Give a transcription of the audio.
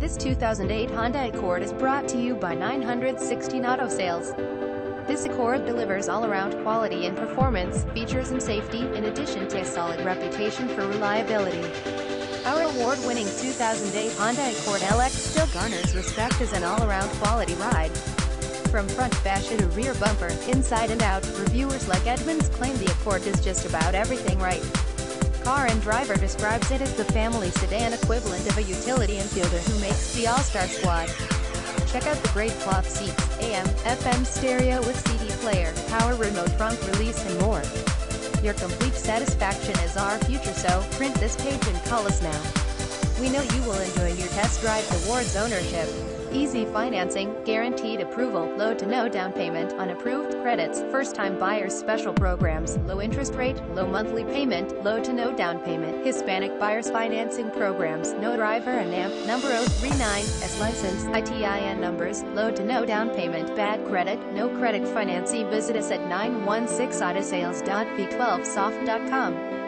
This 2008 Honda Accord is brought to you by 916 Auto Sales. This Accord delivers all-around quality and performance, features and safety, in addition to a solid reputation for reliability. Our award-winning 2008 Honda Accord LX still garners respect as an all-around quality ride. From front fascia to rear bumper, inside and out, reviewers like Edmunds claim the Accord does just about everything right. Car and Driver describes it as the family sedan equivalent of a utility infielder who makes the all-star squad. Check out the great cloth seats, AM, FM stereo with CD player, power remote trunk release and more. Your complete satisfaction is our future so, print this page and call us now. We know you will enjoy your test drive towards ownership. Easy financing, guaranteed approval, low to no down payment on approved credits, first time buyers special programs, low interest rate, low monthly payment, low to no down payment, Hispanic buyers financing programs, no driver and AMP, number 039, S license, ITIN numbers, low to no down payment, bad credit, no credit financing. Visit us at 916autosales.v12soft.com.